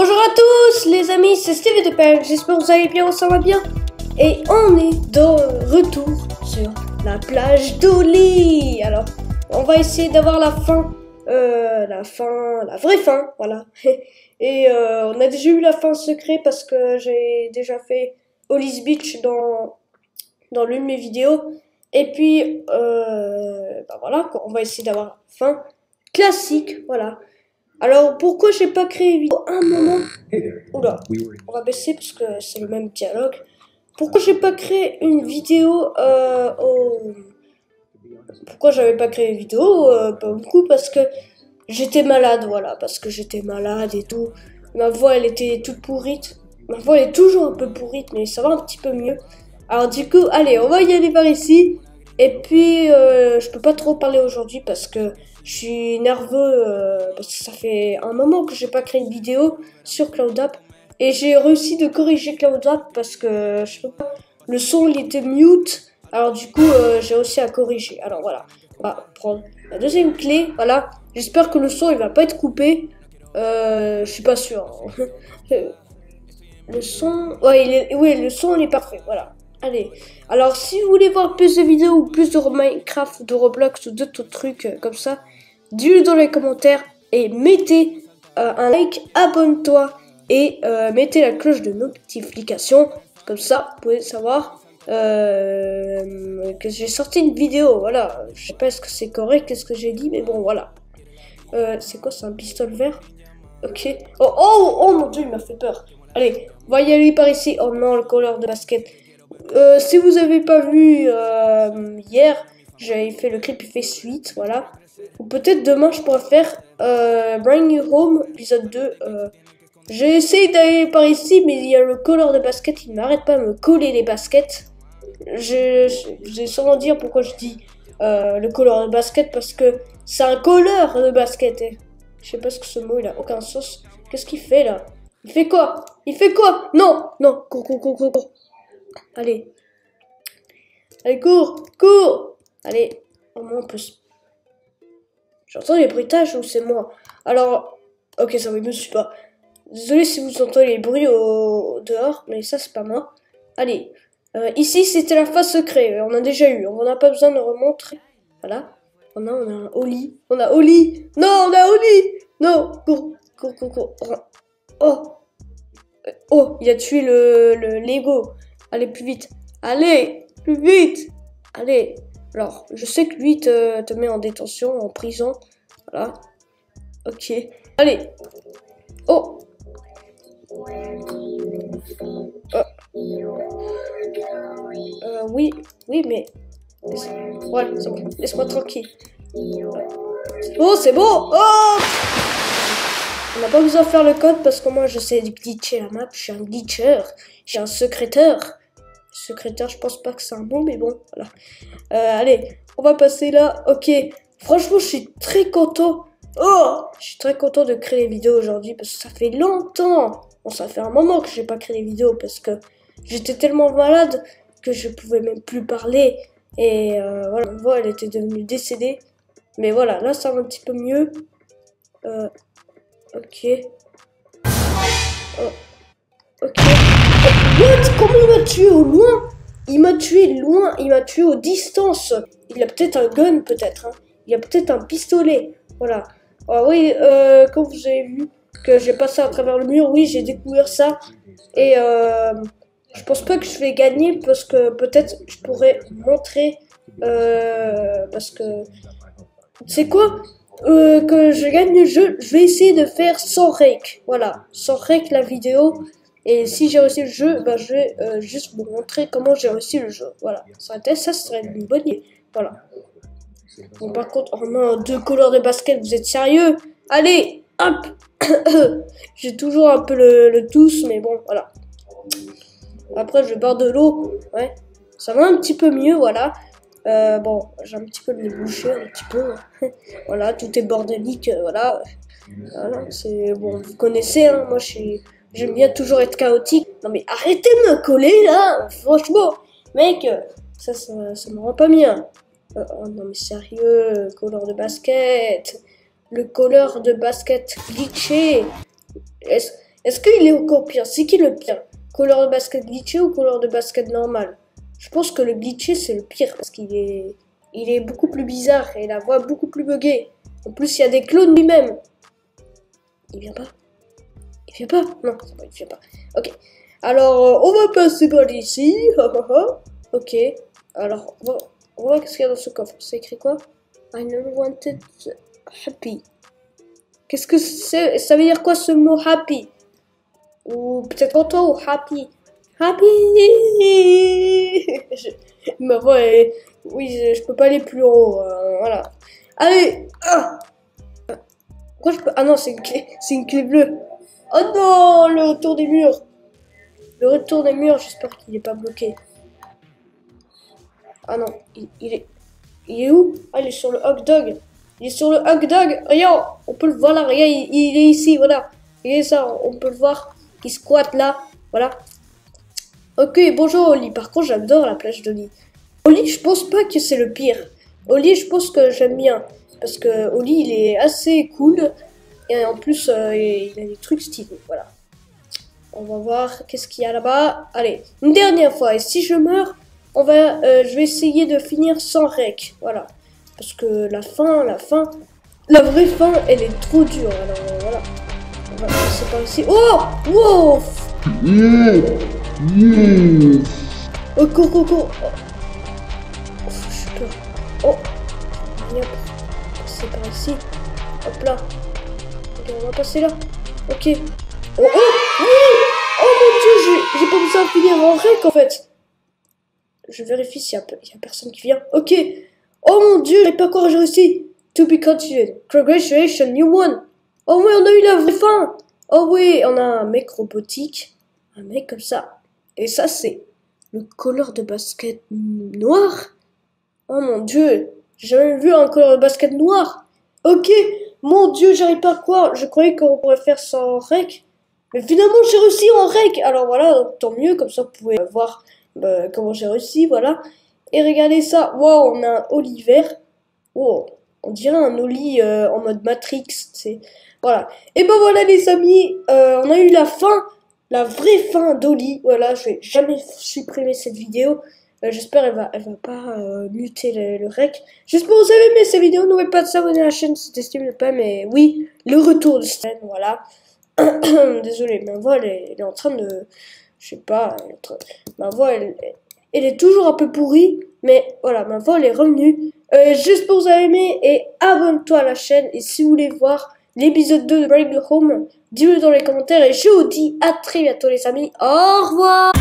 Bonjour à tous les amis, c'est Steve de Pelle, j'espère que vous allez bien, ça va bien. Et on est de retour sur la plage d'Oli. Alors, on va essayer d'avoir la fin, euh, la fin, la vraie fin, voilà. Et euh, on a déjà eu la fin secret parce que j'ai déjà fait Oli's Beach dans, dans l'une de mes vidéos. Et puis, euh, bah voilà, on va essayer d'avoir la fin classique, voilà. Alors, pourquoi j'ai pas créé vidéo un moment Oula, on va baisser parce que c'est le même dialogue. Pourquoi j'ai pas créé une vidéo euh, au... Pourquoi j'avais pas créé une vidéo euh, Pas beaucoup, parce que j'étais malade, voilà. Parce que j'étais malade et tout. Ma voix, elle était toute pourrite. Ma voix, elle est toujours un peu pourrite, mais ça va un petit peu mieux. Alors du coup, allez, on va y aller par ici. Et puis, euh, je peux pas trop parler aujourd'hui parce que je suis nerveux euh, parce que ça fait un moment que j'ai pas créé une vidéo sur CloudApp et j'ai réussi de corriger CloudApp parce que je sais pas, le son il était mute. Alors du coup, euh, j'ai aussi à corriger. Alors voilà, on va prendre la deuxième clé. Voilà, j'espère que le son il va pas être coupé. Euh, je suis pas sûr. le son, ouais, il est... oui, le son il est parfait. Voilà. Allez, alors si vous voulez voir plus de vidéos ou plus de Minecraft, de Roblox ou d'autres trucs euh, comme ça, dis-le dans les commentaires et mettez euh, un like, abonne-toi et euh, mettez la cloche de notification. Comme ça, vous pouvez savoir que j'ai sorti une vidéo. Voilà, je sais pas est-ce que c'est correct, qu'est-ce que j'ai dit, mais bon, voilà. c'est quoi, c'est un pistolet vert? Ok. Oh, oh, oh mon dieu, il m'a fait peur. Allez, on va par ici. Oh non, le couleur de basket. Euh, si vous avez pas vu euh, hier, j'avais fait le clip fait suite, voilà. Ou peut-être demain je pourrais faire euh, Bring You Home, épisode 2. Euh. J'ai essayé d'aller par ici, mais il y a le color de basket, il n'arrête pas de me coller les baskets. Je, je, vais sûrement dire pourquoi je dis le color de basket, parce que c'est un color de basket. Eh. Je sais pas ce que ce mot, il a aucun sens. Qu'est-ce qu'il fait là? Il fait quoi? Il fait quoi? Non, non, cours, cours, cours, cours. Allez. Allez, cours Cours Allez, au moins on peut J'entends les bruitages ou c'est moi? Alors, ok, ça va, je suis pas. Désolé si vous entendez les bruits au... dehors, mais ça c'est pas moi. Allez, euh, ici c'était la phase secret, on a déjà eu, on n'a pas besoin de remontrer. Voilà, on a, on a un Oli, on a Oli, non, on a Oli, non, cours, cours, cours, cours. Oh, oh, il a tué le, le Lego. Allez, plus vite. Allez, plus vite. Allez. Alors, je sais que lui te, te met en détention, en prison. Voilà. Ok. Allez. Oh. Euh. Euh, oui, oui, mais... Ouais, c'est bon. Laisse-moi tranquille. Oh, c'est bon Oh On n'a pas besoin de faire le code parce que moi, je sais glitcher la map. Je suis un glitcher. Suis un secrétaire. Secrétaire, je pense pas que c'est un bon, mais bon, voilà. Euh, allez, on va passer là. Ok, franchement, je suis très content. Oh, je suis très content de créer les vidéos aujourd'hui parce que ça fait longtemps. Bon, ça fait un moment que j'ai pas créé les vidéos parce que j'étais tellement malade que je pouvais même plus parler. Et euh, voilà, elle était devenue décédée. Mais voilà, là, ça va un petit peu mieux. Euh, ok. Oh. Ok. What? Comment il m'a tué au loin? Il m'a tué loin, il m'a tué aux distance. Il a peut-être un gun, peut-être. Hein. Il a peut-être un pistolet. Voilà. Ah oui, euh, vous avez vu que j'ai passé à travers le mur, oui, j'ai découvert ça. Et euh, je pense pas que je vais gagner parce que peut-être je pourrais montrer. Euh, parce que. C'est quoi? Euh, que je gagne le jeu, je vais essayer de faire sans rake. Voilà, sans rake la vidéo. Et si j'ai réussi le jeu, bah, je vais euh, juste vous montrer comment j'ai réussi le jeu. Voilà, ça, ça serait une bonne idée. Voilà. Bon, par contre, oh non, deux couleurs de basket, vous êtes sérieux? Allez, hop J'ai toujours un peu le, le tous, mais bon, voilà. Après, je boire de l'eau. Ouais, ça va un petit peu mieux, voilà. Euh, bon, j'ai un petit peu nez bouché, un petit peu. voilà, tout est bordélique, euh, voilà. Voilà, c'est bon, vous connaissez, hein, moi je suis J'aime bien toujours être chaotique. Non mais arrêtez de me coller là, franchement. Mec, ça, ça, me rend pas bien. Euh, oh non mais sérieux, couleur de basket. Le couleur de basket glitché. Est-ce Est-ce qu'il est encore pire? C'est qui le pire? Couleur de basket glitché ou couleur de basket normal? Je pense que le glitché c'est le pire parce qu'il est, il est beaucoup plus bizarre et la voix beaucoup plus buggée. En plus, il y a des clones lui-même. Il vient pas? Il vient pas Non, c'est bon, il vient pas. Ok. Alors, euh, on va passer par ici. ok. Alors, on va, voir qu'est-ce qu'il y a dans ce coffre. C'est écrit quoi? I never wanted happy. Qu'est-ce que c'est? Ça veut dire quoi ce mot happy? Ou peut-être content ou happy Happy je, Ma voix est... Oui, je, peux pas aller plus haut. Euh, voilà. Allez ah Pourquoi je peux... Ah non, c'est une clé. Une clé bleue. Oh non Le retour des murs. Le retour des murs, j'espère qu'il est pas bloqué. Ah non, il, est... Il est où? Ah, il est sur le hot dog. Il est sur le hot dog. Regarde, on peut le voir là. Regarde, il, est ici, voilà. est ça, on peut le voir. Il squatte là. Voilà. Ok, bonjour Oli. Par contre, j'adore la plage d'Oli. Oli, je pense pas que c'est le pire. Oli, je pense que j'aime bien. Parce que Oli, il est assez cool. Et en plus, euh, il a des trucs stylés. Voilà. On va voir qu'est-ce qu'il y a là-bas. Allez, une dernière fois. Et si je meurs, on va, euh, je vais essayer de finir sans rec. Voilà. Parce que la fin, la fin, la vraie fin, elle est trop dure. Alors voilà. On va passer par ici. Oh Wow Oh, cours, cours, cours. Oh. oh je peur. Oh. Passer par ici. Hop là. On va passer là. Ok. Oh, oh, oh, mon dieu, j'ai pas besoin de finir en rec en fait. Je vérifie s'il y, a personne qui vient. Ok. Oh mon dieu, j'ai pas encore réussi. To be continued. Congratulations, you won. Oh oui, on a eu la vraie fin. Oh oui, on a un mec robotique. Un mec comme ça. Et ça, c'est le couleur de basket noir. Oh mon dieu, j'ai jamais vu un couleur de basket noir. Ok, mon dieu, j'arrive pas à croire. Je croyais qu'on pourrait faire ça en rec. Mais finalement, j'ai réussi en rec. Alors voilà, tant mieux, comme ça vous pouvez voir bah, comment j'ai réussi, voilà. Et regardez ça, wow, on a un Oliver. Wow, on dirait un Oli euh, en mode Matrix, c'est... Voilà. Et ben voilà les amis, euh, on a eu la fin, la vraie fin d'Oli. Voilà, je vais jamais supprimer cette vidéo. Euh, j'espère elle va, elle va pas muter le, rec. J'espère que vous avez aimé cette vidéo. N'oubliez pas de s'abonner à la chaîne si t'estimes pas. Mais oui, le retour de Stan, voilà. Désolé, ma voix elle est, en train de... Je sais pas, ma voix elle, elle est toujours un peu pourrie, mais voilà, ma voix elle est revenue. Euh, J'espère que vous avez aimé et abonne-toi à la chaîne. Et si vous voulez voir l'épisode 2 de Break the Home, dis-le dans les commentaires et je vous dis à très bientôt les amis. Au revoir